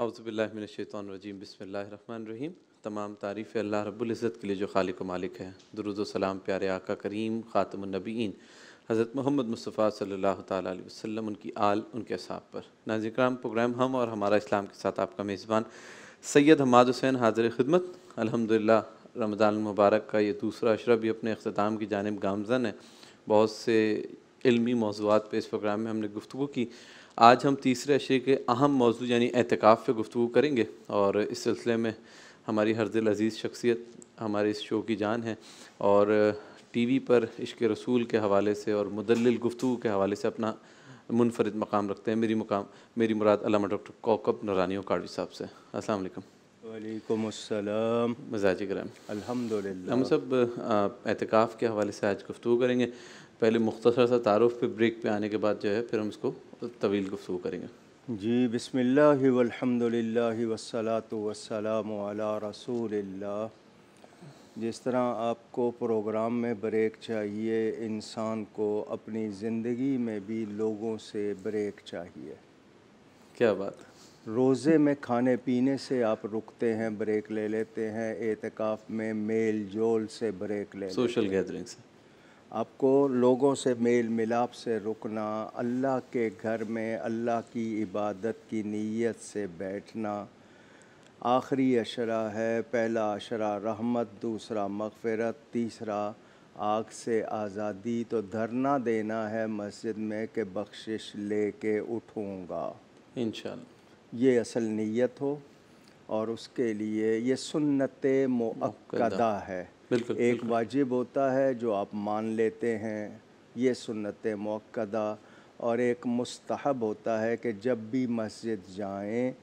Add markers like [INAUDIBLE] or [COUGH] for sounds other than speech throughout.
अवज़बिल्लिनशैतरजीम बसमीम तमाम तारीफ़ अल्लाह रब्ज़त के लिए जो खालिक मालिक है। दरुदोसलाम प्यारे आका करीम ख़ातमनबीन हज़रत मोहम्मद मुस्तफ़ा अलैहि वसल्लम, उनकी आल, उनके असाब पर। नाजिक्राम प्रोग्राम हम और हमारा इस्लाम के साथ आपका मेज़बान सैयद हमाद हुसैन हाजिर खिदमत। अल्हम्दुलिल्लाह, रमज़ान मुबारक का ये दूसरा अशरा भी अपने अख्ताम की जानब गामजन है। बहुत से इल्मी मौजूद पे इस प्रोग्राम में हमने गुफ्तु की। आज हम तीसरे अशरे के अहम मौजू यानी एहतिकाफ़ पे गुफ्तु करेंगे और इस सिलसिले में हमारी हरदिल अज़ीज़ शख्सियत हमारे इस शो की जान है और टीवी पर इश्क रसूल के हवाले से और मुदल गुफ्तु के हवाले से अपना मुनफरद मकाम रखते हैं। मेरी मुकाम मेरी मुराद अलामा डॉक्टर कौकब नरानी काड़वी साहब से। अस्सलाम वालेकुम। मजाजी कराम अल्हम्दुलिल्लाह। हम सब एहतिकाफ़ के हवाले से आज गुफ्तु करेंगे। पहले मुख्तसर सा तारुफ पे ब्रेक पे आने के बाद जो है फिर हम इसको तवील गुफ्तु करेंगे। जी वस्सलातु वस्सलामु जिस तरह आपको प्रोग्राम में ब्रेक चाहिए इंसान को अपनी ज़िंदगी में भी लोगों से ब्रेक चाहिए। क्या बात रोज़े में खाने पीने से आप रुकते हैं ब्रेक ले लेते हैं एतकाफ़ में मेल जोल से ब्रेक ले सोशल गैदरिंग से। आपको लोगों से मेल मिलाप से रुकना अल्लाह के घर में अल्लाह की इबादत की नीयत से बैठना आखिरी अशरा है पहला अशरा रहमत दूसरा मगफ़रत तीसरा आग से आज़ादी तो धरना देना है मस्जिद में कि बख्शिश लेके उठूँगा। इन ये असल नीयत हो और उसके लिए ये सुन्नत मुक्दा है। बिल्कुल एक बिल्कुल। वाजिब होता है जो आप मान लेते हैं ये सुन्नत मक्दा और एक मुस्तहब होता है कि जब भी मस्जिद जाएँ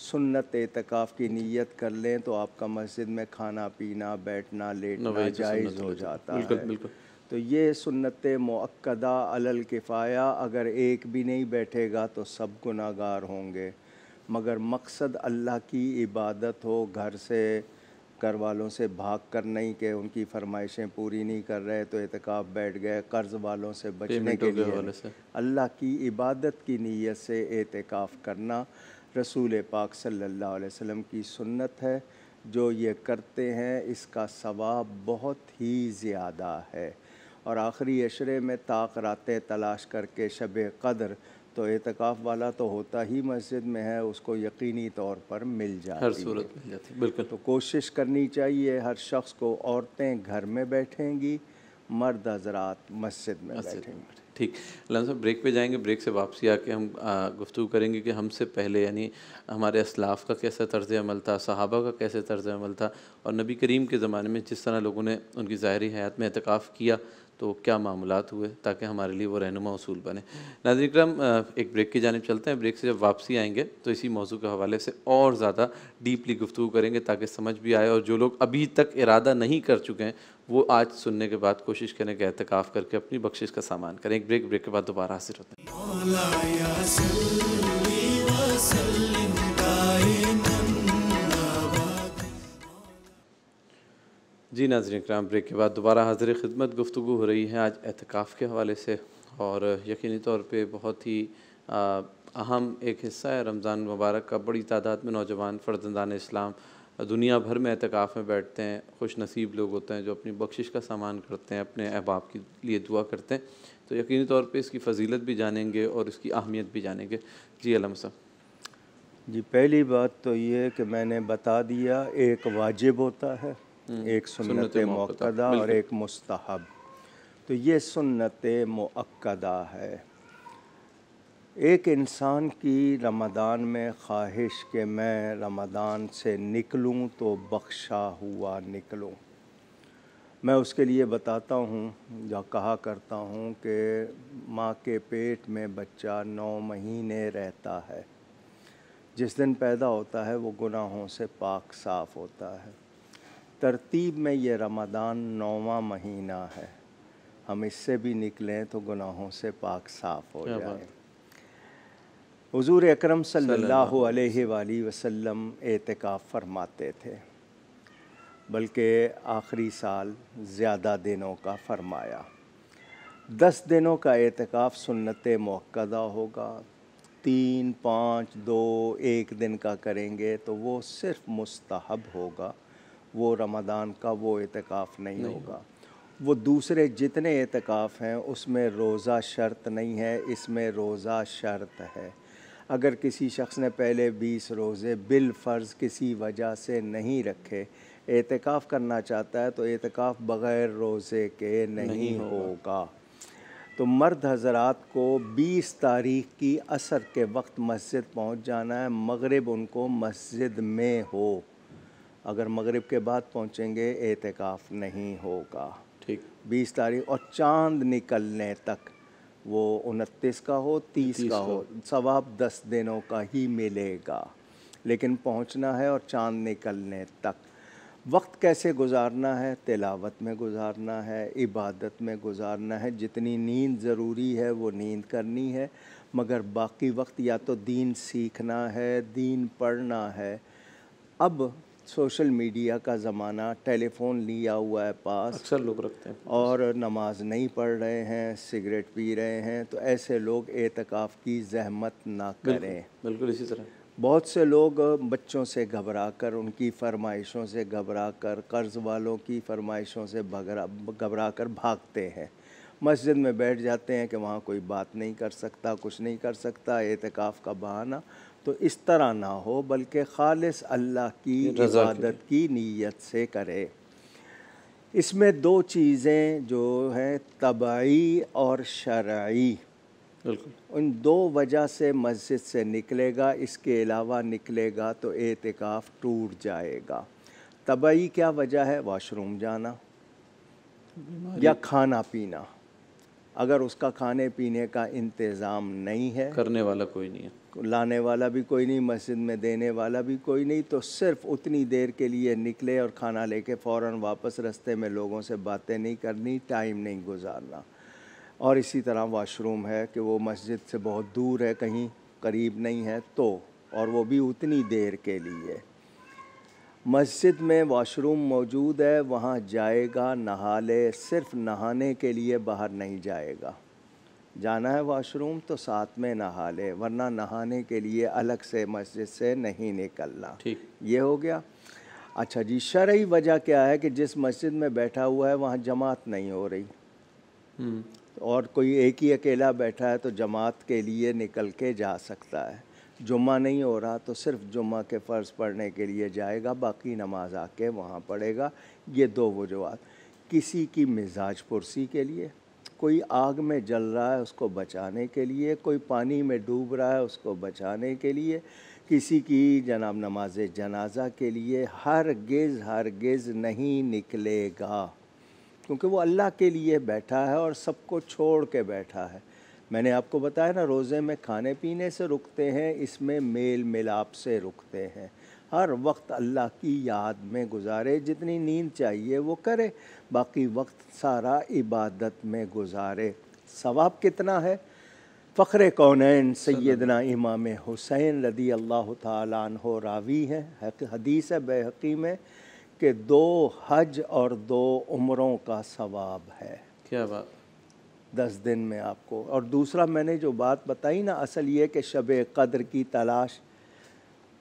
सुन्नत एतकाफ़ की नीयत कर लें तो आपका मस्जिद में खाना पीना बैठना लेटना जायज़ हो होती है। जाता बिल्कुल है बिल्कुल तो ये सुन्नत मक्दा अलल किफ़ाया अगर एक भी नहीं बैठेगा तो सब गुनागार होंगे मगर मकसद अल्लाह की इबादत हो घर से घर वालों से भाग कर नहीं के उनकी फरमाइशें पूरी नहीं कर रहे तो एतकाफ़ बैठ गए कर्ज़ वालों से बचने के लिए। अल्लाह की इबादत की नीयत से एतकाफ़ करना रसूल पाक सल्लल्लाहु अलैहि वसल्लम की सुन्नत है। जो ये करते हैं इसका सवाब बहुत ही ज़्यादा है। और आखिरी अशरे में ताक रातें तलाश करके शब कदर तो एतकाफ़ वाला तो होता ही मस्जिद में है उसको यकीनी तौर पर मिल जाती हर सूरत मिल जाती बिल्कुल। तो कोशिश करनी चाहिए हर शख्स को औरतें घर में बैठेंगी मर्द हजरात मस्जिद में बैठेंगे। ठीक अल्लाह साहब ब्रेक पे जाएँगे ब्रेक से वापसी आके हम गुफ्तु करेंगे कि हमसे पहले यानी हमारे असलाफ का कैसा तर्ज अमल था सहाबा का कैसे तर्ज अमल था और नबी करीम के ज़माने में जिस तरह लोगों ने उनकी ज़ाहरी हयात में एतकाफ़ किया तो क्या मामूलात हुए ताकि हमारे लिए वो रहनुमा उसूल बने? नाज़रीन इकराम एक ब्रेक की जानब चलते हैं। ब्रेक से जब वापसी आएँगे तो इसी मौजू के हवाले से और ज़्यादा डीपली गुफ्तु करेंगे ताकि समझ भी आए और जो लोग अभी तक इरादा नहीं कर चुके हैं, वो आज सुनने के बाद कोशिश करें कि एहतिकाफ़ करके अपनी बख्शिश का सामान करें। एक ब्रेक ब्रेक के बाद दोबारा हासिल होते हैं। जी नाजरीन कराम ब्रेक के बाद दोबारा हाजिर खिदमत गुफ्तु हो रही है आज एहतिकाफ़ के हवाले से और यकीनी तौर पर बहुत ही अहम एक हिस्सा है रमज़ान मुबारक का। बड़ी तादाद में नौजवान फ़र्जंदान इस्लाम दुनिया भर में एहतिकाफ़ में बैठते हैं खुश नसीब लोग होते हैं जो अपनी बख्शिश का सामान करते हैं, अपने अहबाब के लिए दुआ करते हैं। तो यकीनी तौर पे इसकी फजीलत भी जानेंगे और इसकी अहमियत भी जानेंगे। जी अलम साहब जी, पहली बात तो ये है कि मैंने बता दिया, एक वाजिब होता है। एक सुन्नत मुक्दा और एक मुस्तहब। तो ये सुन्नत मुक्दा है। एक इंसान की रमदान में ख्वाहिश के मैं रमदान से निकलूं तो बख्शा हुआ निकलूं। मैं उसके लिए बताता हूँ या कहा करता हूँ कि माँ के पेट में बच्चा नौ महीने रहता है। जिस दिन पैदा होता है वो गुनाहों से पाक साफ़ होता है। तरतीब में ये रमदान नौवा महीना है। हम इससे भी निकलें तो गुनाहों से पाक साफ़ हो जाए। हुजूर अकरम सल्लल्लाहु अलैहि वसल्लम एतकाफ़ फरमाते थे बल्कि आखिरी साल ज़्यादा दिनों का फरमाया। दस दिनों का एतकाफ़ सुन्नत मुक्दा होगा। तीन पाँच दो एक दिन का करेंगे तो वो सिर्फ़ मुस्तहब होगा। वो रमदान का वो एतकाफ़ नहीं, नहीं होगा। वो दूसरे जितने एतकाफ़ हैं उसमें रोज़ा शर्त नहीं है इसमें रोज़ा शर्त है। अगर किसी शख्स ने पहले बीस रोज़े बिल फ़र्ज़ किसी वजह से नहीं रखे एतकाफ़ करना चाहता है तो एतकाफ़ बग़ैर रोज़े के नहीं, नहीं होगा। तो मर्द हजरात को 20 तारीख की असर के वक्त मस्जिद पहुँच जाना है मगरिब उनको मस्जिद में हो। अगर मगरिब के बाद पहुँचेंगे एहतिकाफ नहीं होगा। ठीक। 20 तारीख और चाँद निकलने तक वो उनतीस का हो तीस का हो। सवाब दस दिनों का ही मिलेगा। लेकिन पहुँचना है और चाँद निकलने तक। वक्त कैसे गुजारना है? तिलावत में गुजारना है इबादत में गुजारना है। जितनी नींद ज़रूरी है वो नींद करनी है। मगर बाकी वक्त या तो दीन सीखना है दीन पढ़ना है। अब सोशल मीडिया का ज़माना टेलीफोन लिया हुआ है पास। अक्सर लोग रखते हैं। और नमाज़ नहीं पढ़ रहे हैं सिगरेट पी रहे हैं तो ऐसे लोग एतकाफ़ की जहमत ना करें। बिल्कुल, इसी तरह। बहुत से लोग बच्चों से घबरा कर उनकी फरमाइशों से घबरा कर कर्ज़ वालों की फरमाइशों से घबरा कर भागते हैं। मस्जिद में बैठ जाते हैं कि वहाँ कोई बात नहीं कर सकता कुछ नहीं कर सकता एतकाफ़ का बहाना। तो इस तरह ना हो बल्कि खालिस अल्लाह की इबादत की नीयत से करे। इसमें दो चीज़ें जो हैं तबाही और शरई। उन दो वजह से मस्जिद से निकलेगा इसके अलावा निकलेगा तो एतकाफ़ टूट जाएगा। तबई क्या वजह है? वॉशरूम जाना या खाना पीना? अगर उसका खाने पीने का इंतज़ाम नहीं है करने वाला कोई नहीं है। लाने वाला भी कोई नहीं मस्जिद में देने वाला भी कोई नहीं तो सिर्फ़ उतनी देर के लिए निकले और खाना लेके फ़ौर वापस रास्ते में लोगों से बातें नहीं करनी टाइम नहीं गुजारना। और इसी तरह वाशरूम है कि वो मस्जिद से बहुत दूर है कहीं करीब नहीं है तो और वो भी उतनी देर के लिए। मस्जिद में वॉशरूम मौजूद है वहाँ जाएगा नहा ले सिर्फ़ नहाने के लिए बाहर नहीं जाएगा। जाना है वॉशरूम तो साथ में नहा ले वरना नहाने के लिए अलग से मस्जिद से नहीं निकलना। ठीक। ये हो गया। अच्छा जी शरई वजह क्या है कि जिस मस्जिद में बैठा हुआ है वहाँ जमात नहीं हो रही। हम्म। और कोई एक ही अकेला बैठा है तो जमात के लिए निकल के जा सकता है। जुम्मा नहीं हो रहा तो सिर्फ़ जुम्मा के फ़र्ज़ पढ़ने के लिए जाएगा, बाकी नमाज़ आके वहाँ पढ़ेगा। ये दो वजूहत। किसी की मिजाज पुरसी के लिए, कोई आग में जल रहा है उसको बचाने के लिए, कोई पानी में डूब रहा है उसको बचाने के लिए, किसी की जनाब नमाज़ जनाजा के लिए हर गिज़ हर गिज़ नहीं निकलेगा। क्योंकि वो अल्लाह के लिए बैठा है और सबको छोड़ के बैठा है। मैंने आपको बताया ना रोज़े में खाने पीने से रुकते हैं इसमें मेल मिलाप से रुकते हैं। हर वक्त अल्लाह की याद में गुजारे जितनी नींद चाहिए वो करे बाकी वक्त सारा इबादत में गुजारे। सवाब कितना है? फ़ख्र कौन सैदना इमाम हुसैन रदी अल्लाह तहो रावी है। हदीस है बेहकी में कि दो हज और दो उम्रों का सवाब है। क्या बात। दस दिन में आपको। और दूसरा मैंने जो बात बताई ना असल ये कि शब कद्र की तलाश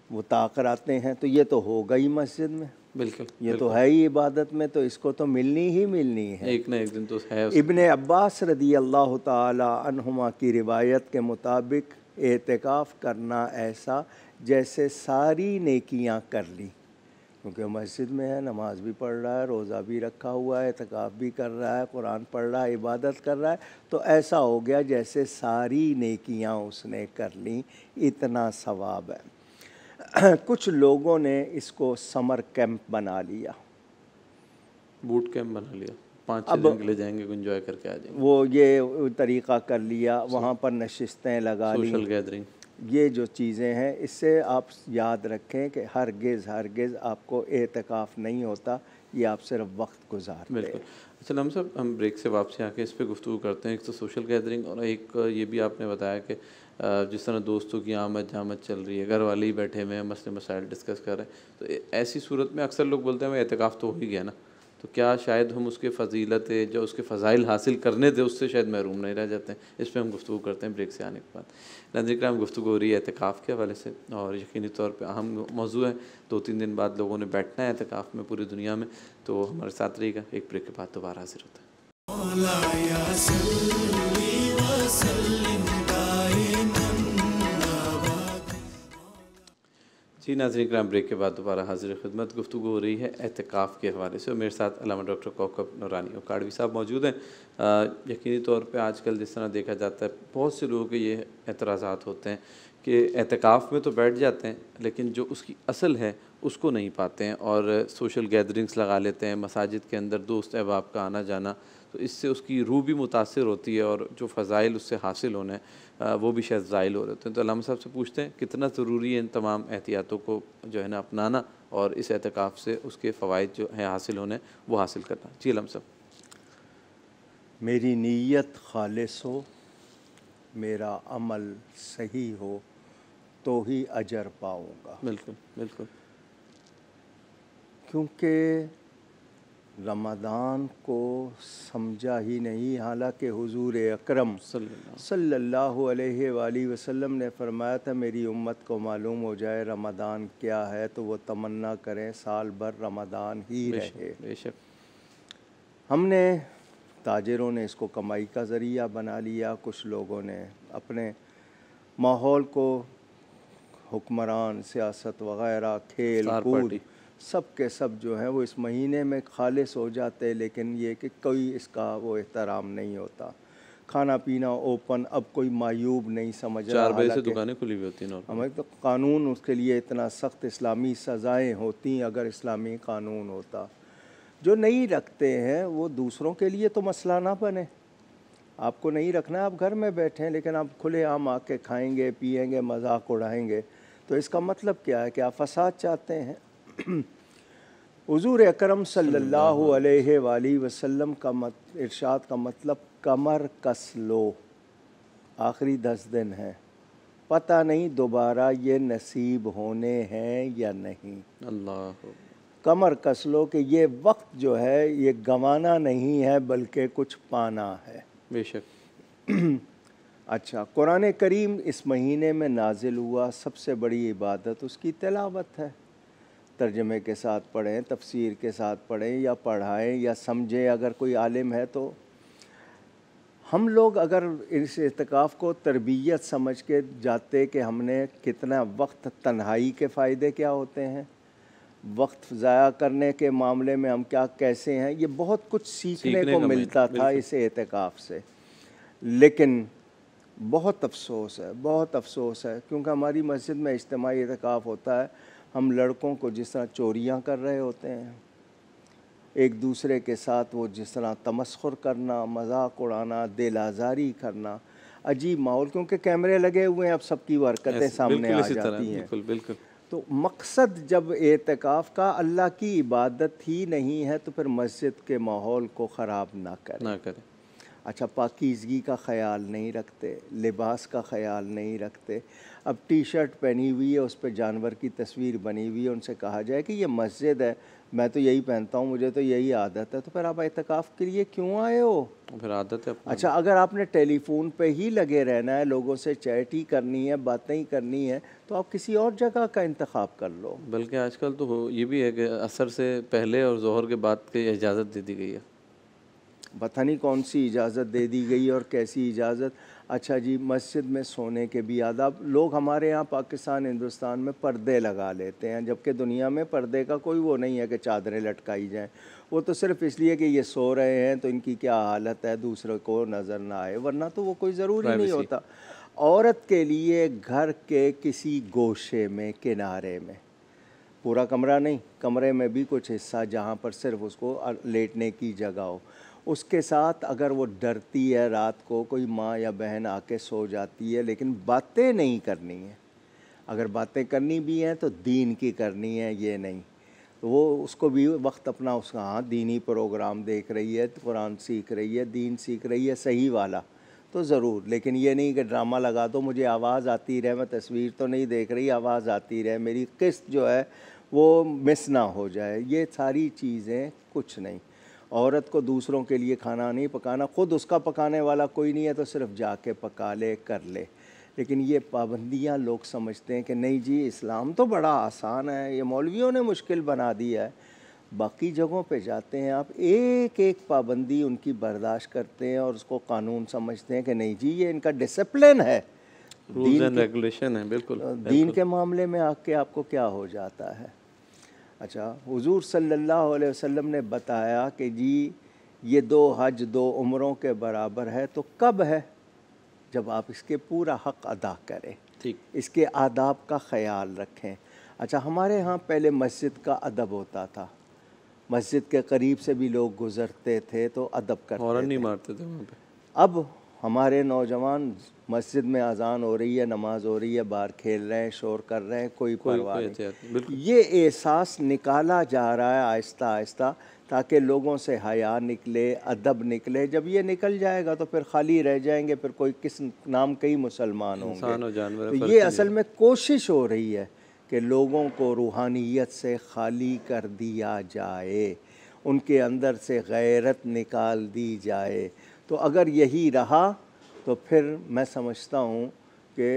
वो ताकर आते हैं तो ये तो हो गई मस्जिद में। बिल्कुल ये तो बिल्कुल। तो है ही इबादत में तो इसको तो मिलनी ही मिलनी है। एक ना एक दिन तो है इबन अब्बास रदी अल्लाह तहुमा की रिवायत के मुताबिक एतकाफ़ करना ऐसा जैसे सारी नेकियाँ कर ली। क्योंकि मस्जिद में है नमाज़ भी पढ़ रहा है रोज़ा भी रखा हुआ है तकाफ़ भी कर रहा है कुरान पढ़ रहा है इबादत कर रहा है। तो ऐसा हो गया जैसे सारी नेकियाँ उसने कर ली इतना सवाब है। [CLEARS THROAT] कुछ लोगों ने इसको समर कैंप बना लिया। बूट कैंप बना लिया। पाँच अब दिन के लिए जाएँगे इंजॉय करके आ जाएँगे। वो ये तरीक़ा कर लिया वहाँ पर नशस्तें लगा ली। गैदरिंग ये जो चीज़ें हैं, इससे आप याद रखें कि हर गिज़ हर गिज़ आपको एतकाफ़ नहीं होता, ये आप सिर्फ़ वक्त गुजार बिल्कुल। अच्छा नम साहब, हम ब्रेक से वापसी आके इस पर गुफ्तु करते हैं। एक तो सोशल गैदरिंग और एक ये भी आपने बताया कि जिस तरह दोस्तों की आमद जामद चल रही है घर वाले ही बैठे हुए हैं मसले मसाइल डिस्कस कर रहे हैं। तो ऐसी सूरत में अक्सर लोग बोलते हैं एहतिकाफ़ तो हो ही गया ना। तो क्या शायद हम उसके फजीलत जो उसके फ़जाइल हासिल करने थे, उससे शायद महरूम नहीं रह जाते हैं? इस पर हम गुफ्तु करते हैं ब्रेक से आने के बाद। नज़र कराम गुफ्तु हो रही है एहतिकाफ़ के हवाले से और यकीनी तौर पर अहम मौजू है। दो तीन दिन बाद लोगों ने बैठना है एहतिकाफ़ में पूरी दुनिया में तो हमारे साथ रहेगा एक ब्रेक के बाद दोबारा हाजिर होता है। जी नाजरी कराम ब्रेक के बाद दोबारा हाजिर खिदमत गुफ्तु हो रही है एहतिकाफ़ के हवाले से। और मेरे साथ अलामा डॉक्टर कौकब नौरानी और काड़वी साहब मौजूद हैं। यकीनी तौर पे आजकल जिस तरह देखा जाता है, बहुत से लोगों के ये एतराज़ात होते हैं कि एहतिकाफ़ में तो बैठ जाते हैं, लेकिन जो उसकी असल है, उसको नहीं पाते हैं। और सोशल गैदरिंग्स लगा लेते हैं, मसाजिद के अंदर दोस्त अहबाब का आना जाना तो इससे उसकी रूह भी मुतासर होती है और जो फ़ज़ाइल उससे हासिल होने वो भी शायद ज़ायल हो रहे होते हैं। तो अलामा साहब से पूछते हैं कितना ज़रूरी है इन तमाम एहतियातों को जो है ना अपनाना और इस एहतिकाफ़ से उसके फ़वाद जो हैं हासिल होने वो हासिल करना। जी अलम साहब मेरी नीयत खालिस हो मेरा अमल सही हो तो ही अजर पाऊँगा। बिल्कुल बिल्कुल। क्योंकि रमदान को समझा ही नहीं हालाँकि हुजूर अकरम सल्लल्लाहु अलैहि वसल्लम ने फरमाया था मेरी उम्मत को मालूम हो जाए रमदान क्या है तो वो तमन्ना करें साल भर रमदान ही रहे। बेशक। हमने ताजरों ने इसको कमाई का ज़रिया बना लिया कुछ लोगों ने अपने माहौल को हुक्मरान सियासत वगैरह खेल कूद सब के सब जो हैं वो इस महीने में खालिश हो जाते हैं लेकिन ये कि कोई इसका वो एहतराम नहीं होता। खाना पीना ओपन अब कोई मायूब नहीं समझ रहा चार बजे से दुकानें खुली हुई होती हैं हमें तो कानून उसके लिए इतना सख्त इस्लामी सज़ाएँ होती अगर इस्लामी कानून होता। जो नहीं रखते हैं वो दूसरों के लिए तो मसला ना बने। आपको नहीं रखना आप घर में बैठें लेकिन आप खुले आम आके खाएँगे पिएँगे मज़ाक उड़ाएँगे। तो इसका मतलब क्या है कि आप फसाद चाहते हैं? हजूर अकरम सल्लल्लाहु अलैहि वसल्लम का मत इरशाद का मतलब कमर कस लो। आखिरी दस दिन है। पता नहीं दोबारा ये नसीब होने हैं या नहीं। अल्लाह। कमर कस लो कि ये वक्त जो है ये गंवाना नहीं है बल्कि कुछ पाना है। बेशक। [CLEARS THROAT] अच्छा कुरान करीम इस महीने में नाजिल हुआ। सबसे बड़ी इबादत उसकी तलावत है। तर्जमे के साथ पढ़ें तफसीर के साथ पढ़ें या पढ़ाएँ या समझें अगर कोई आलिम है तो। हम लोग अगर इस इतकाफ़ को तरबियत समझ के जाते कि हमने कितना वक्त तन्हाई के फ़ायदे क्या होते हैं वक्त ज़ाया करने के मामले में हम क्या कैसे हैं ये बहुत कुछ सीखने, सीखने को मिलता था इस एतकाफ़ से। लेकिन बहुत अफसोस है बहुत अफसोस है क्योंकि हमारी मस्जिद में इज्तमाही एतकाफ़ होता है। हम लड़कों को जिस तरह चोरियाँ कर रहे होते हैं एक दूसरे के साथ वो जिस तरह तमस्खुर करना मज़ाक उड़ाना दिल आज़ारी करना अजीब माहौल क्योंकि कैमरे लगे हुए हैं अब सबकी हरकतें सामने आ जाती हैं। बिल्कुल बिल्कुल। तो मकसद जब एतकाफ़ का अल्लाह की इबादत ही नहीं है तो फिर मस्जिद के माहौल को ख़राब ना करें। ना करें। अच्छा पाकिजगी का ख्याल नहीं रखते लिबास का ख्याल नहीं रखते अब टी शर्ट पहनी हुई है उस पर जानवर की तस्वीर बनी हुई है उनसे कहा जाए कि ये मस्जिद है मैं तो यही पहनता हूँ मुझे तो यही आदत है। तो फिर आप एहतिकाफ़ के लिए क्यों आए हो? फिर आदत है अच्छा अगर आपने टेलीफोन पे ही लगे रहना है लोगों से चैट ही करनी है बातें ही करनी है तो आप किसी और जगह का इंतखब कर लो। बल्कि आजकल तो ये भी है कि असर से पहले और जहर के बाद की इजाज़त दे दी गई है। पता नहीं कौन सी इजाज़त दे दी गई और कैसी इजाज़त। अच्छा जी मस्जिद में सोने के भी आदाब। लोग हमारे यहाँ पाकिस्तान हिंदुस्तान में पर्दे लगा लेते हैं। जबकि दुनिया में पर्दे का कोई वो नहीं है कि चादरें लटकाई जाएँ। वो तो सिर्फ़ इसलिए कि ये सो रहे हैं तो इनकी क्या हालत है दूसरे को नज़र ना आए वरना तो वो कोई ज़रूरी नहीं होता। औरत के लिए घर के किसी गोशे में किनारे में पूरा कमरा नहीं कमरे में भी कुछ हिस्सा जहाँ पर सिर्फ़ उसको लेटने की जगह हो। उसके साथ अगर वो डरती है रात को, कोई माँ या बहन आके सो जाती है, लेकिन बातें नहीं करनी है। अगर बातें करनी भी हैं तो दीन की करनी है, ये नहीं। वो उसको भी वक्त अपना उसका हाँ दीनी प्रोग्राम देख रही है, कुरान सीख रही है, दीन सीख रही है, सही वाला तो ज़रूर। लेकिन ये नहीं कि ड्रामा लगा दो, मुझे आवाज़ आती रहे, मैं तस्वीर तो नहीं देख रही, आवाज़ आती रहे, मेरी किस्त जो है वो मिस ना हो जाए। ये सारी चीज़ें कुछ नहीं। औरत को दूसरों के लिए खाना नहीं पकाना ख़ुद उसका पकाने वाला कोई नहीं है तो सिर्फ़ जाके पका ले कर ले। लेकिन ये पाबंदियाँ लोग समझते हैं कि नहीं जी इस्लाम तो बड़ा आसान है ये मौलवियों ने मुश्किल बना दिया है। बाकी जगहों पे जाते हैं आप एक एक पाबंदी उनकी बर्दाश्त करते हैं और उसको कानून समझते हैं कि नहीं जी ये इनका डिसिप्लिन है। रूल्स एंड रेगुलेशन है बिल्कुल दीन बिल्कुल। के मामले में आके आपको क्या हो जाता है? अच्छा हुजूर सल्लल्लाहु अलैहि वसल्लम ने बताया कि जी ये दो हज दो उम्रों के बराबर है तो कब है जब आप इसके पूरा हक अदा करें? ठीक। इसके आदाब का ख्याल रखें। अच्छा हमारे यहाँ पहले मस्जिद का अदब होता था। मस्जिद के करीब से भी लोग गुज़रते थे तो अदब करते नहीं मारते थे वहाँ पे। अब हमारे नौजवान मस्जिद में अजान हो रही है नमाज़ हो रही है बाहर खेल रहे हैं शोर कर रहे हैं कोई कोई परवाह नहीं। ये एहसास निकाला जा रहा है आहिस्ता आहिस्ता ताकि लोगों से हया निकले अदब निकले। जब ये निकल जाएगा तो फिर खाली रह जाएँगे फिर कोई किस नाम के ही मुसलमान होंगे। तो ये असल में कोशिश हो रही है कि लोगों को रूहानियत से खाली कर दिया जाए उनके अंदर से गैरत निकाल दी जाए। तो अगर यही रहा तो फिर मैं समझता हूँ कि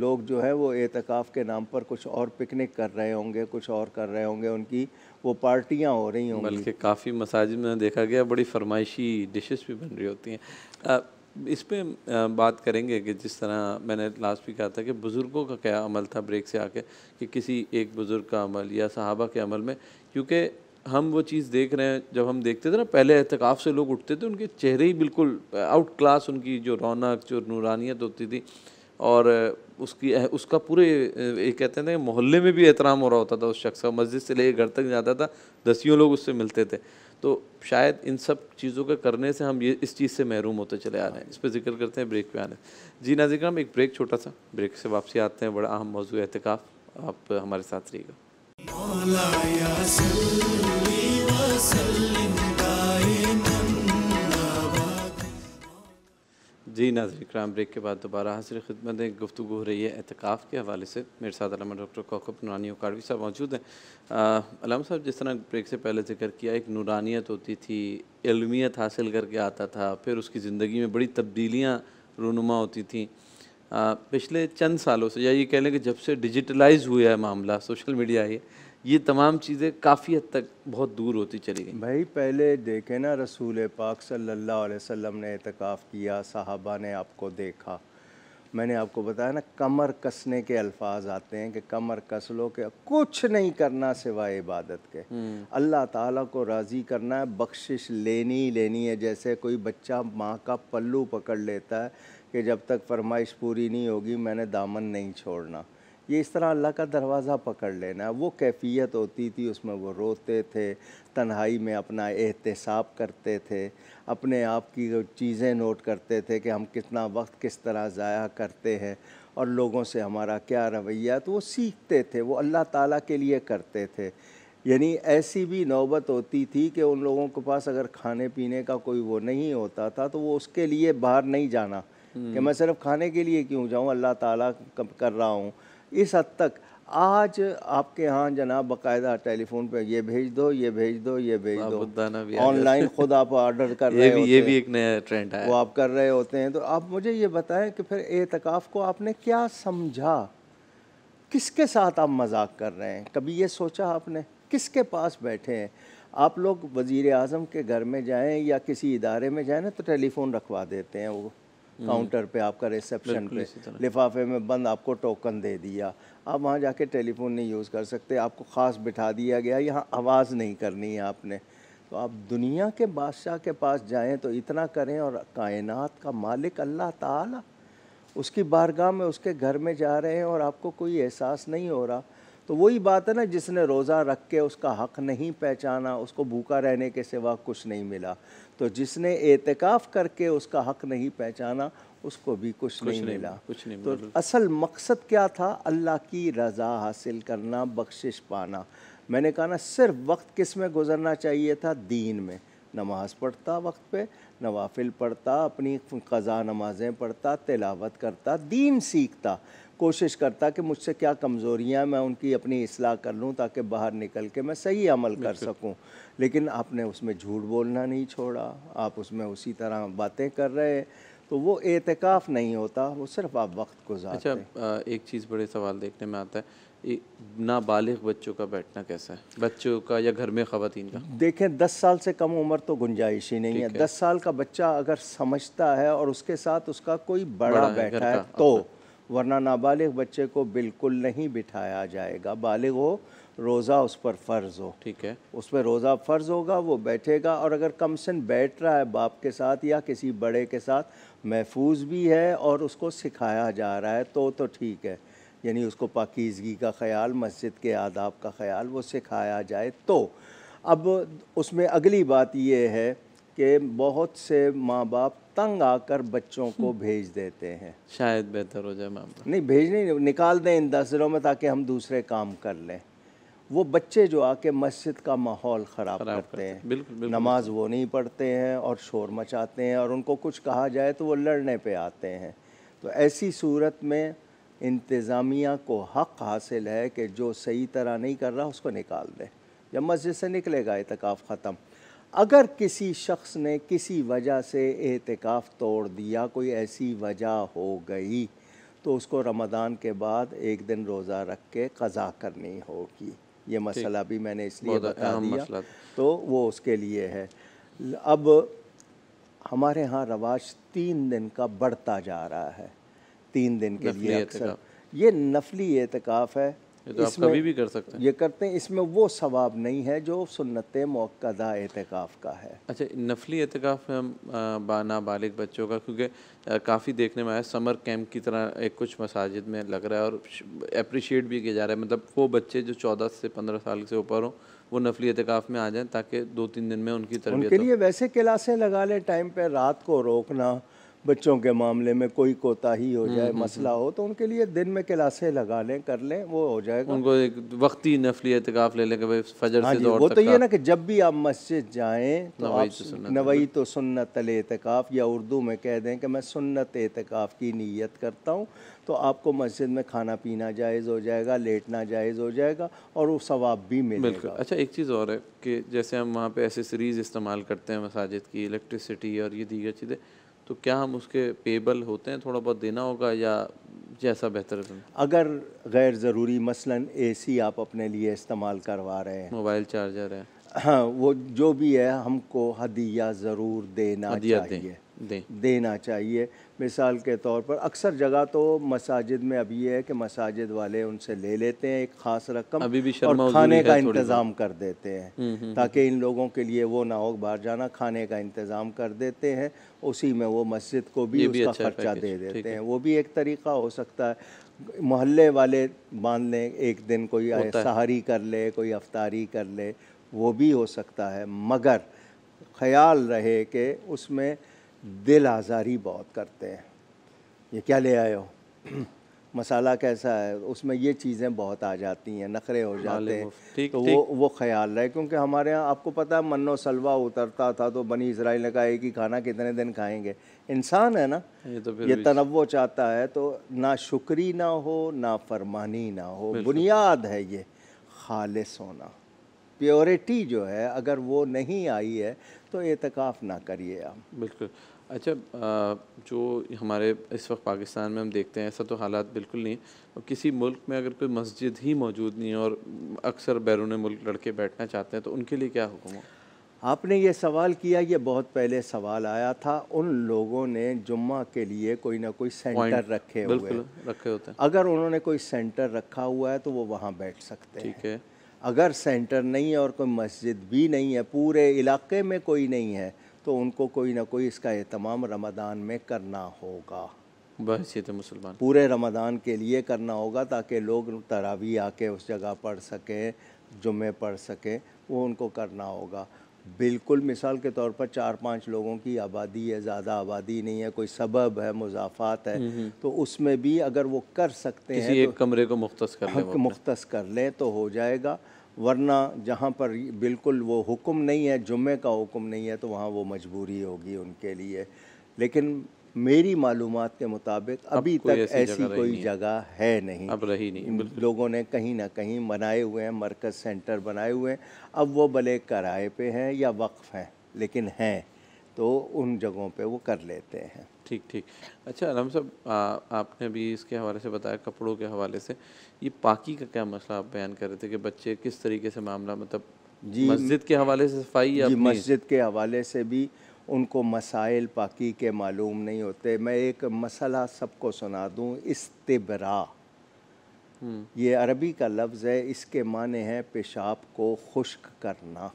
लोग जो है वो एतकाफ़ के नाम पर कुछ और पिकनिक कर रहे होंगे, कुछ और कर रहे होंगे, उनकी वो पार्टियाँ हो रही होंगी। बल्कि काफ़ी मसाजिद में देखा गया, बड़ी फरमाइशी डिशेस भी बन रही होती हैं। इस पर बात करेंगे कि जिस तरह मैंने लास्ट भी कहा था कि बुज़ुर्गों का क्या अमल था ब्रेक से आके, कि किसी एक बुज़ुर्ग का अमल या सहाबा के अमल में, क्योंकि हम वो चीज़ देख रहे हैं, जब हम देखते थे ना, पहले एहतिकाफ़ से लोग उठते थे, उनके चेहरे ही बिल्कुल आउट क्लास उनकी जो रौनक, जो नूरानियत होती थी और उसकी उसका पूरे ये कहते हैं मोहल्ले में भी एहतराम हो रहा होता था उस शख्स का। मस्जिद से लेकर घर तक जाता था, दसियों लोग उससे मिलते थे। तो शायद इन सब चीज़ों के करने से हम ये, इस चीज़ से महरूम होते चले आ रहे हैं। इस पर ज़िक्र करते हैं ब्रेक पे आने। जी नाजिक हम एक ब्रेक छोटा सा ब्रेक से वापसी आते हैं, बड़ा अहम मौजू एहतिकाफ़। आप हमारे साथ रहिएगा। जी नाजर कराम ब्रेक के बाद दोबारा हाजिर खिदमत गुफ्तु हो रही है एहतिकाफ़ के हवाले से। मेरे साथ अलामा डॉक्टर कौकब, नूरानी काड़वी साहब मौजूद हैं। अलामा साहब, जिस तरह ब्रेक से पहले ज़िक्र किया, एक नूरानियत होती थी, इल्मियत हासिल करके आता था, फिर उसकी ज़िंदगी में बड़ी तब्दीलियाँ रूनुमा होती थी। पिछले चंद सालों से या ये कह लें कि जब से डिजिटलाइज हुआ है मामला सोशल मीडिया ये ये तमाम चीज़ें काफ़ी हद तक बहुत दूर होती चली गई। भाई पहले देखे ना रसूल पाक सल्लल्लाहु अलैहि वसल्लम ने एतकाफ़ किया साहबा ने आपको देखा। मैंने आपको बताया ना कमर कसने के अल्फाज आते हैं कि कमर कस लो के कुछ नहीं करना सिवाय इबादत के। अल्लाह ताला को राज़ी करना है बख्शिश लेनी ही लेनी है। जैसे कोई बच्चा माँ का पल्लू पकड़ लेता है कि जब तक फरमाइश पूरी नहीं होगी, मैंने दामन नहीं छोड़ना। ये इस तरह अल्लाह का दरवाज़ा पकड़ लेना। वो कैफियत होती थी, उसमें वो रोते थे, तन्हाई में अपना एहतसाब करते थे, अपने आप की चीज़ें नोट करते थे कि हम कितना वक्त किस तरह ज़ाया करते हैं और लोगों से हमारा क्या रवैया। तो वो सीखते थे, वो अल्लाह ताला के लिए करते थे। यानी ऐसी भी नौबत होती थी कि उन लोगों के पास अगर खाने पीने का कोई वो नहीं होता था तो वो उसके लिए बाहर नहीं जाना। कि मैं सिर्फ़ खाने के लिए क्यों जाऊँ? अल्लाह ताला कर रहा हूँ? इस हद तक आज आपके यहाँ जनाब बाकायदा टेलीफोन पे ये भेज दो ये भेज दो ये भेज दो। ऑनलाइन खुद आप ऑर्डर कर [LAUGHS] रहे होते ये भी एक नया ट्रेंड है वो आप कर रहे होते हैं। तो आप मुझे ये बताएँ कि फिर एतकाफ़ को आपने क्या समझा? किसके साथ आप मज़ाक कर रहे हैं? कभी ये सोचा आपने? किसके पास बैठे हैं? आप लोग वज़ीर अजम के घर में जाएँ या किसी इदारे में जाएँ ना तो टेलीफोन रखवा देते हैं वो। काउंटर पे आपका रिसेप्शन पे। लिफाफे में बंद आपको टोकन दे दिया। आप वहाँ जाके टेलीफोन नहीं यूज़ कर सकते आपको ख़ास बिठा दिया गया। यहाँ आवाज़ नहीं करनी है आपने। तो आप दुनिया के बादशाह के पास जाएँ तो इतना करें और कायनात का मालिक अल्लाह ताला उसकी बारगाह में उसके घर में जा रहे हैं और आपको कोई एहसास नहीं हो रहा। तो वही बात है ना जिसने रोज़ा रख के उसका हक़ नहीं पहचाना उसको भूखा रहने के सिवा कुछ नहीं मिला। तो जिसने एतकाफ़ करके उसका हक़ नहीं पहचाना उसको भी कुछ, कुछ नहीं, नहीं मिला। कुछ नहीं तो मिला, असल मकसद क्या था? अल्लाह की रज़ा हासिल करना बख्शिश पाना। मैंने कहा ना सिर्फ़ वक्त किसमें गुजरना चाहिए था? दीन में। नमाज़ पढ़ता वक्त पे नवाफिल पढ़ता अपनी क़ज़ा नमाज़ें पढ़ता तिलावत करता दीन सीखता। कोशिश करता कि मुझसे क्या कमज़ोरियाँ मैं उनकी अपनी असलाह कर लूँ ताकि बाहर निकल के मैं सही अमल कर सकूँ। लेकिन आपने उसमें झूठ बोलना नहीं छोड़ा आप उसमें उसी तरह बातें कर रहे तो वो एहतिकाफ़ नहीं होता वो सिर्फ़ आप वक्त गुजारते अच्छा एक चीज़ बड़े सवाल देखने में आता है नाबालिग बच्चों का बैठना कैसा है? बच्चों का या घर में ख़वातीन का? देखें दस साल से कम उम्र तो गुंजाइश ही नहीं है। दस साल का बच्चा अगर समझता है और उसके साथ उसका कोई बड़ा, बड़ा बैठा है, है तो वरना नाबालिग बच्चे को बिल्कुल नहीं बिठाया जाएगा। बालिग हो रोज़ा उस पर फ़र्ज़ हो। ठीक है। उस पर रोज़ा फ़र्ज़ होगा वो बैठेगा और अगर कम सन बैठ रहा है बाप के साथ या किसी बड़े के साथ महफूज भी है और उसको सिखाया जा रहा है तो तो ठीक है। यानी उसको पाकिजगी का ख्याल मस्जिद के आदाब का ख्याल वो सिखाया जाए तो। अब उसमें अगली बात ये है कि बहुत से माँ बाप तंग आकर बच्चों को भेज देते हैं। शायद बेहतर हो जाए मामला नहीं भेजने निकाल दें इन दस दिनों में ताकि हम दूसरे काम कर लें। वो बच्चे जो आके मस्जिद का माहौल ख़राब करते, करते हैं। बिल्कुल, बिल्कुल नमाज़ वो नहीं पढ़ते हैं और शोर मचाते हैं और उनको कुछ कहा जाए तो वो लड़ने पे आते हैं। तो ऐसी सूरत में इंतज़ामिया को हक हासिल है कि जो सही तरह नहीं कर रहा उसको निकाल दे। जब मस्जिद से निकलेगा एतकाफ़ ख़त्म। अगर किसी शख्स ने किसी वजह से एहतिकाफ़ तोड़ दिया कोई ऐसी वजह हो गई तो उसको रमदान के बाद एक दिन रोज़ा रख के कज़ा करनी होगी। ये मसला भी मैंने इसलिए बता दिया। तो वो उसके लिए है। अब हमारे यहाँ रवाज तीन दिन का बढ़ता जा रहा है। तीन दिन के लिए अक्सर। ये नफली एतकाफ़ है। ये तो आप कभी भी कर सकते हैं। ये करते हैं इसमें वो सवाब नहीं है जो सुन्नत मौकदा एतकाफ़ का है। अच्छा नफली एहतिकाफ़ में हम नाबालिग बच्चों का क्योंकि काफ़ी देखने में आया समर कैंप की तरह एक कुछ मसाजिद में लग रहा है और अप्रिशिएट भी किया जा रहा है। मतलब वो बच्चे जो चौदह से पंद्रह साल से ऊपर हों वो नफली एतकाफ़ में आ जाएँ ताकि दो तीन दिन में उनकी तरबियत उनके लिए वैसे क्लासें लगा लें टाइम पर रात को रोकना बच्चों के मामले में कोई कोताही हो जाए मसला हो तो उनके लिए दिन में क्लासें लगा लें कर लें वो हो जाएगा। उनको एक वक्ती नफली एतकाफ़ ले लें कि भाई फजर हाँ से वो तो ये ना कि जब भी आप मस्जिद जाएँ तो आप नवई तो सुन्नत एतकाफ़ या उर्दू में कह दें कि मैं सुन्नत एतकाफ़ की नीयत करता हूँ तो आपको मस्जिद में खाना पीना जायज़ हो जाएगा लेटना जायज़ हो जाएगा और वो सवाब भी मिलेगा। बिल्कुल। अच्छा एक चीज़ और है कि जैसे हम वहाँ पे एसेसरीज़ इस्तेमाल करते हैं मसाजिद की इलेक्ट्रिसिटी और ये दीगर चीज़ें तो क्या हम उसके पेबल होते हैं? थोड़ा बहुत देना होगा या जैसा बेहतर है अगर गैर ज़रूरी मसलन एसी आप अपने लिए इस्तेमाल करवा रहे हैं। मोबाइल चार्जर है। हाँ वो जो भी है हमको हदिया ज़रूर देना चाहिए। दे। देना चाहिए। मिसाल के तौर पर अक्सर जगह तो मसाजिद में अभी है कि मसाजिद वाले उनसे ले लेते हैं एक ख़ास रकम अभी भी और खाने का इंतज़ाम कर देते हैं। हम्म, हम्म, ताकि इन लोगों के लिए वो ना हो बाहर जाना खाने का इंतज़ाम कर देते हैं उसी में वो मस्जिद को भी उसका अच्छा खर्चा दे देते हैं। वो भी एक तरीक़ा हो सकता है। मोहल्ले वाले बाँध लें एक दिन कोई सहारी कर ले कोई अफ्तारी कर ले वो भी हो सकता है। मगर ख्याल रहे कि उसमें दिल आज़ारी बहुत करते हैं। ये क्या ले आए हो? [CLEARS THROAT] मसाला कैसा है? उसमें ये चीज़ें बहुत आ जाती हैं नखरे हो जाते हैं। तो वो वो ख्याल रहे क्योंकि हमारे यहाँ आपको पता है मनो सलवा उतरता था तो बनी इसराइल ने कहा एक ही खाना कितने दिन खाएँगे? इंसान है ना? ये, तो ये तनवो चाहता है तो ना शुक्री ना हो ना फरमानी ना हो। बुनियाद है ये खालिस होना। प्योरिटी जो है अगर वो नहीं आई है तो एतकाफ़ ना करिए आप। बिल्कुल। अच्छा जो हमारे इस वक्त पाकिस्तान में हम देखते हैं ऐसा तो हालात बिल्कुल नहीं। और किसी मुल्क में अगर कोई मस्जिद ही मौजूद नहीं है और अक्सर बैरून मुल्क लड़के बैठना चाहते हैं तो उनके लिए क्या हुक्म हो? आपने ये सवाल किया ये बहुत पहले सवाल आया था। उन लोगों ने जुम्मा के लिए कोई ना कोई सेंटर रखे हुए रखे होते हैं। अगर उन्होंने कोई सेंटर रखा हुआ है तो वो वहाँ बैठ सकते हैं। ठीक है। अगर सेंटर नहीं है और कोई मस्जिद भी नहीं है पूरे इलाके में कोई नहीं है तो उनको कोई ना कोई इसका अहतमाम रमदान में करना होगा। बहसीत मुसलमान। पूरे रमदान के लिए करना होगा ताकि लोग तरावी आके उस जगह पढ़ सकें जुमे पढ़ सकें वो उनको करना होगा। बिल्कुल मिसाल के तौर पर चार पाँच लोगों की आबादी है ज़्यादा आबादी नहीं है कोई सबब है मुजाफात है हम्म, हम्म। तो उसमें भी अगर वो कर सकते किसी हैं एक तो, कमरे को मुख्त कर लें मुख्त कर लें तो हो जाएगा वरना जहाँ पर बिल्कुल वो हुक्म नहीं है जुम्मे का हुक्म नहीं है तो वहाँ वो मजबूरी होगी उनके लिए लेकिन मेरी मालूम के मुताबिक अभी तक ऐसी कोई है। जगह है नहीं। अब रही नहीं लोगों ने कहीं ना कहीं बनाए हुए हैं मरकज़ सेंटर बनाए हुए हैं। अब वो भले किराए पे हैं या वक्फ हैं लेकिन हैं तो उन जगहों पे वो कर लेते हैं। ठीक ठीक। अच्छा राम साहब आपने अभी इसके हवाले से बताया कपड़ों के हवाले से। ये पाकि का क्या मसला आप बयान कर रहे थे कि बच्चे किस तरीके से मामला मतलब जी, मस्जिद के हवाले से सफ़ाई या मस्जिद के हवाले से भी उनको मसाइल पाकी के मालूम नहीं होते। मैं एक मसला सबको सुना दूँ इस्तिबरा। हम्म, ये अरबी का लफ्ज़ है इसके माने हैं पेशाब को खुश्क करना।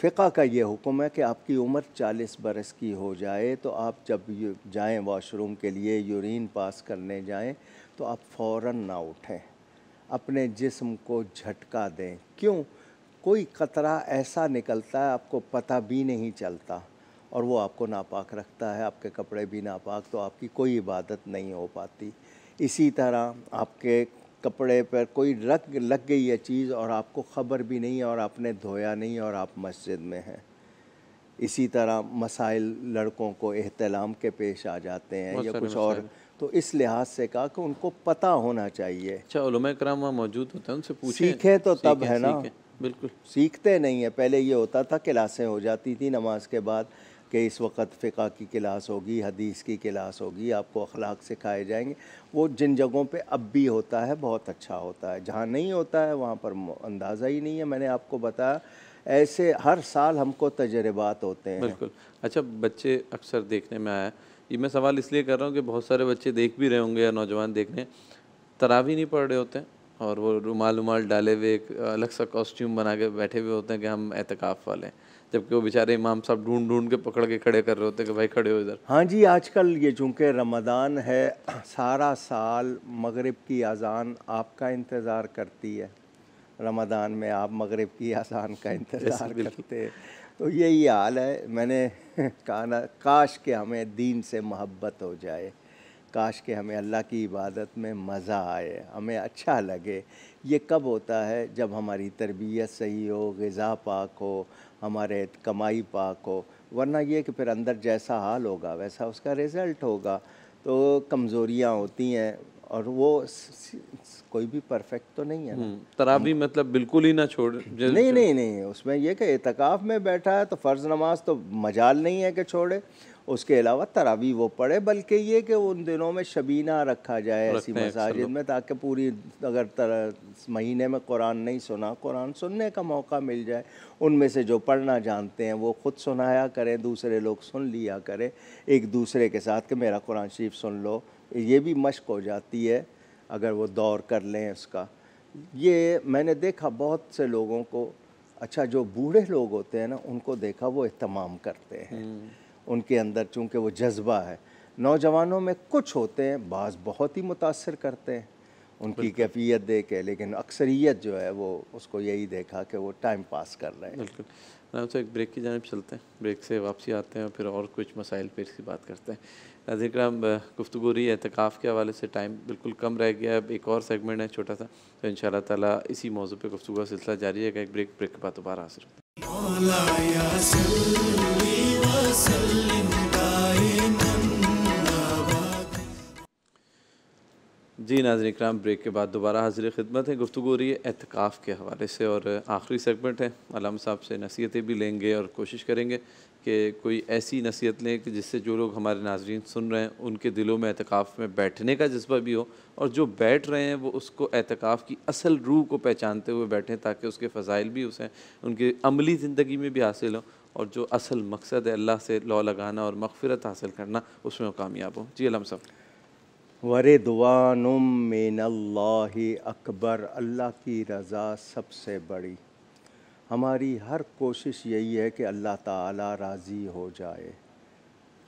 फ़िका का ये हुक्म है कि आपकी उम्र 40 बरस की हो जाए तो आप जब जाएँ वॉशरूम के लिए यूरिन पास करने जाएँ तो आप फ़ौर ना उठें। अपने जिस्म को झटका दें। क्यों? कोई कतरा ऐसा निकलता है आपको पता भी नहीं चलता और वो आपको नापाक रखता है आपके कपड़े भी नापाक तो आपकी कोई इबादत नहीं हो पाती। इसी तरह आपके कपड़े पर कोई रग लग गई है चीज़ और आपको ख़बर भी नहीं और आपने धोया नहीं और आप मस्जिद में हैं। इसी तरह मसाइल लड़कों को एहतलाम के पेश आ जाते हैं या कुछ और। तो इस लिहाज से कहा कि उनको पता होना चाहिए। अच्छा कराम वहाँ मौजूद होते हैं उनसे पूछें। सीखे तो तब सीखें, है ना। बिल्कुल। सीखते नहीं है। पहले ये होता था क्लासें हो जाती थी नमाज़ के बाद कि इस वक्त फ़िका की क्लास होगी हदीस की क्लास होगी आपको अखलाक सिखाए जाएँगे। वो जिन जगहों पे अब भी होता है बहुत अच्छा होता है। जहाँ नहीं होता है वहाँ पर अंदाज़ा ही नहीं है। मैंने आपको बताया ऐसे हर साल हमको तजर्बात होते हैं। बिल्कुल। अच्छा बच्चे अक्सर देखने में आया ये मैं सवाल इसलिए कर रहा हूँ कि बहुत सारे बच्चे देख भी रहे होंगे या नौजवान देख रहे हैं तरावी नहीं पढ़ रहे होते? हैं और वो रुमाल रुमाल डाले हुए एक अलग सा कॉस्ट्यूम बना के बैठे हुए होते हैं कि हम एहतिकाफ़ वाले हैं। जबकि वो बेचारे इमाम साहब ढूंढ ढूंढ के पकड़ के खड़े कर रहे होते हैं कि भाई खड़े हो इधर। हाँ जी आजकल ये चूँकि रमदान है सारा साल मगरिब की अज़ान आपका इंतज़ार करती है। रमज़ान में आप मगरिब की अज़ान का इंतज़ार करते हैं। तो यही हाल है। मैंने [LAUGHS] कहा ना काश के हमें दीन से मोहब्बत हो जाए। काश के हमें अल्लाह की इबादत में मज़ा आए, हमें अच्छा लगे। ये कब होता है? जब हमारी तरबियत सही हो, गज़ा पाक हो, हमारे कमाई पाक हो। वरना ये कि फिर अंदर जैसा हाल होगा, वैसा उसका रिज़ल्ट होगा। तो कमज़ोरियाँ होती हैं और वो कोई भी परफेक्ट तो नहीं है ना। हम्म, तरावी मतलब बिल्कुल ही ना छोड़ नहीं नहीं नहीं उसमें यह कि एतकाफ़ में बैठा है तो फ़र्ज़ नमाज़ तो मजाल नहीं है कि छोड़े। उसके अलावा तरावी वो पढ़े बल्कि ये कि उन दिनों में शबीना रखा जाए ऐसी मसाजिद में ताकि पूरी अगर तर, महीने में कुरान नहीं सुना कुरान सुनने का मौका मिल जाए। उनमें से जो पढ़ना जानते हैं वो खुद सुनाया करें दूसरे लोग सुन लिया करें। एक दूसरे के साथ कि मेरा कुरान शरीफ सुन लो। ये भी मश्क हो जाती है अगर वो दौर कर लें उसका। ये मैंने देखा बहुत से लोगों को अच्छा जो बूढ़े लोग होते हैं ना उनको देखा वो इहतमाम करते हैं। उनके अंदर चूँकि वो जज्बा है। नौजवानों में कुछ होते हैं बाज़ बहुत ही मुतासर करते हैं। उनकी कैफियत देख के लेकिन अक्सरियत जो है वो उसको यही देखा कि वो टाइम पास कर रहे हैं। बिल्कुल। नाम से एक ब्रेक की जानब चलते हैं। ब्रेक से वापसी आते हैं और फिर और कुछ मसाइल पर इसकी बात करते हैं। नाज़रीन कराम गुफ्तु रही एहतिकाफ़ के हवाले से टाइम बिल्कुल कम रह गया अब एक और सेगमेंट है, छोटा सा तो इन ताला इसी मौजू पर गुफ्तु का सिलसिला जारी है एक ब्रेक ब्रेक के बाद दोबारा हाजिर होते हैं। जी नाजर कराम ब्रेक के बाद दोबारा हाजिर खिदमत है। गुफ्तु हो रही है एहतिकाफ़ के हवाले से और आखिरी सेगमेंट है। अलाम साहब से नसीहतें भी लेंगे और कोशिश करेंगे कि कोई ऐसी नसीहत लें कि जिससे जो लोग हमारे नाजरन सुन रहे हैं, उनके दिलों में एहतिकाफ़ में बैठने का जज्बा भी हो और जो बैठ रहे हैं, वो उसको एहतिकाफ़ की असल रूह को पहचानते हुए बैठें ताकि उसके फ़ज़ाइल भी उसे उनकी अमली ज़िंदगी में भी हासिल हों और जो असल मकसद है, अल्लाह से लौ लगाना और मगफ़रत हासिल करना, उसमें वो कामयाब हो। जी, अलाम साहब वरदवानुम मिनल्लाहि अकबर, अल्लाह की रज़ा सबसे बड़ी। हमारी हर कोशिश यही है कि अल्लाह ताला राज़ी हो जाए।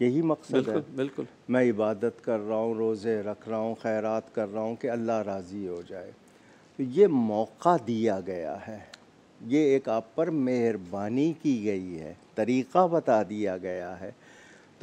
यही मकसद है। बिल्कुल बिल्कुल। मैं इबादत कर रहा हूँ रोज़े रख रहा हूँ खैरात कर रहा हूँ कि अल्लाह राज़ी हो जाए। तो ये मौका दिया गया है। ये एक आप पर मेहरबानी की गई है। तरीक़ा बता दिया गया है।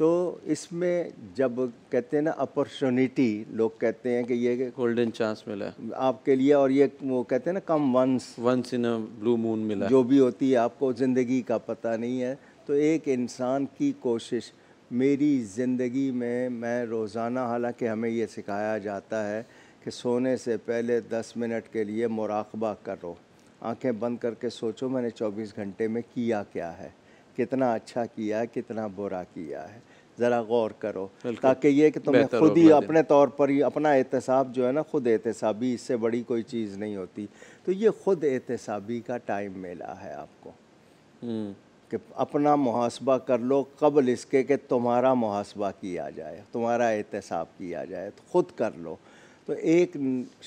तो इसमें जब कहते हैं ना अपॉर्चुनिटी लोग कहते हैं कि ये गोल्डन चांस मिला है। आपके लिए और ये वो कहते हैं ना कम once once in a blue moon मिला जो भी होती है आपको ज़िंदगी का पता नहीं है। तो एक इंसान की कोशिश मेरी ज़िंदगी में मैं रोज़ाना हालाँकि हमें ये सिखाया जाता है कि सोने से पहले 10 मिनट के लिए मुराकबा करो। आँखें बंद करके सोचो मैंने 24 घंटे में किया क्या है? कितना अच्छा किया है कितना बुरा किया है? ज़रा गौर करो ताकि ये कि तुम्हें खुद ही। अपने तौर पर ही अपना एहतसाब जो है ना खुद एहतसाबी इससे बड़ी कोई चीज़ नहीं होती। तो ये खुद एहतसाबी का टाइम मिला है आपको। हम्म, कि अपना मुहासबा कर लो कबल इसके कि तुम्हारा मुहासबा किया जाए तुम्हारा एहतसाब किया जाए तो ख़ुद कर लो। तो एक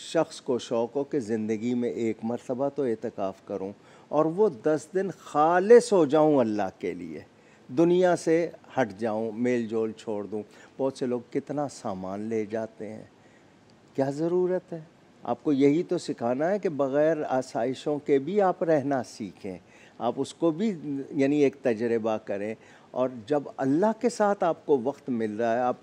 शख्स को शौक़ हो कि ज़िंदगी में एक मरतबा तो एतकाफ़ करूँ और वो दस दिन खालिस हो जाऊँ अल्लाह के लिए। दुनिया से हट जाऊँ मेल जोल छोड़ दूँ। बहुत से लोग कितना सामान ले जाते हैं। क्या ज़रूरत है? आपको यही तो सिखाना है कि बग़ैर आसाइशों के भी आप रहना सीखें। आप उसको भी यानी एक तजर्बा करें। और जब अल्लाह के साथ आपको वक्त मिल रहा है आप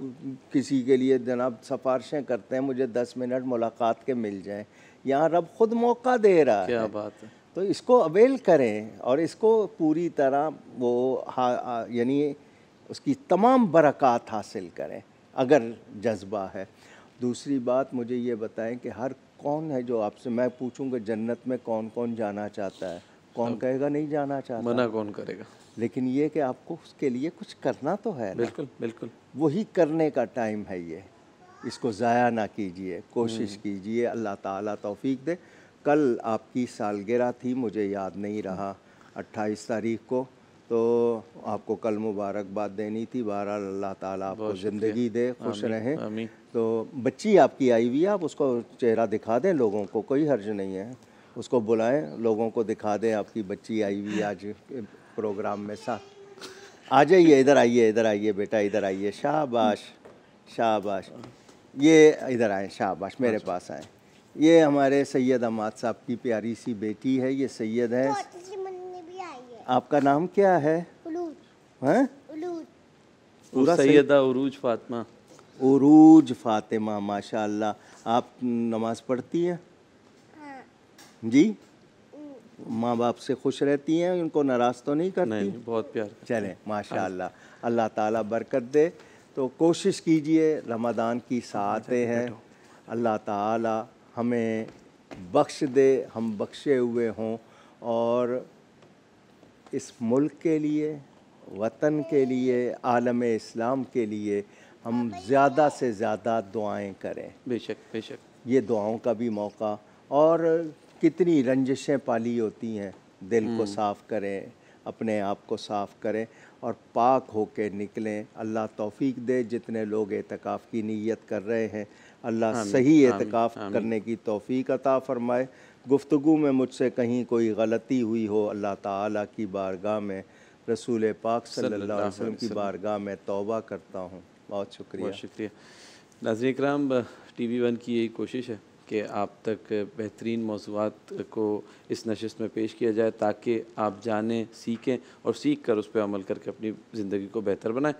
किसी के लिए जनाब सिफारशें करते हैं मुझे दस मिनट मुलाकात के मिल जाएँ। यहाँ रब ख़ुद मौका दे रहा क्या है। बात है। तो इसको अवेल करें और इसको पूरी तरह वो हा- यानी उसकी तमाम बरक़ात हासिल करें अगर जज्बा है। दूसरी बात मुझे ये बताएँ कि हर कौन है जो आपसे मैं पूछूँगा जन्नत में कौन कौन जाना चाहता है? कौन कहेगा नहीं जाना चाहता मना कौन करेगा? लेकिन ये कि आपको उसके लिए कुछ करना तो है बिल्कुल बिल्कुल। वही करने का टाइम है ये। इसको ज़ाया ना कीजिए कोशिश कीजिए। अल्लाह ताला तौफीक दे। कल आपकी सालगिरह थी मुझे याद नहीं रहा। 28 तारीख को तो आपको कल मुबारकबाद देनी थी। बहरहाल अल्लाह ताला आपको ज़िंदगी दे खुश रहें। तो बच्ची आपकी आई हुई है आप उसको चेहरा दिखा दें लोगों को कोई हर्ज नहीं है। उसको बुलाएँ लोगों को दिखा दें आपकी बच्ची आई हुई आज प्रोग्राम में साथ। आ जाइए इधर आइए इधर आइए बेटा इधर आइए। शाबाश शाबाश। ये इधर आए शाबाश मेरे पास आए। ये हमारे सैयद अमाद साहब की प्यारी सी बेटी है ये सैयद है। है। आपका नाम क्या है? उलूद हैं? उलूद पूरा सैयदा उरूज फातिमा। उरूज फातिमा माशाल्लाह। आप नमाज़ पढ़ती हैं? हाँ। जी? माँ बाप से खुश रहती हैं उनको नाराज़ तो नहीं करती? नहीं बहुत प्यार करते चलें माशाल्लाह। अल्लाह ताला बरकत दे। तो कोशिश कीजिए रमज़ान की सातें हैं। अल्लाह ताला हमें बख्श दे हम बख्शे हुए हों और इस मुल्क के लिए वतन के लिए आलम इस्लाम के लिए हम ज़्यादा से ज़्यादा दुआएँ करें। बेशक बेशक। ये दुआओं का भी मौका। और कितनी रंजिशें पाली होती हैं दिल को साफ़ करें अपने आप को साफ़ करें और पाक होके निकलें। अल्लाह तौफीक दे जितने लोग एतकाफ़ की नीयत कर रहे हैं अल्लाह सही एहतिकाफ़ करने की तोफ़ी अता फ़रमाए। गुफ्तु में मुझसे कहीं कोई गलती हुई हो अल्लाह ताला की बारगाह में रसूल पाक सल्लल्लाहु अलैहि वसल्लम की बारगाह में तौबा करता हूँ। बहुत शुक्रिया। बहुत शुक्रिया। नाजरीन कराम टी वी वन की यही कोशिश है। कि आप तक बेहतरीन मौजूद को इस नशस्त में पेश किया जाए ताकि आप जानें, सीखें और सीख कर उस पर अमल करके अपनी ज़िंदगी को बेहतर बनाएँ।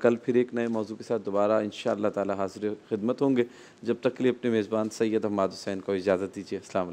कल फिर एक नए मौजू के साथ दोबारा इन ताला हाजिर खिदमत होंगे। जब तक के लिए अपने मेज़बान सैयद अहमद हुसैन को इजाज़त दीजिए। अस्सलाम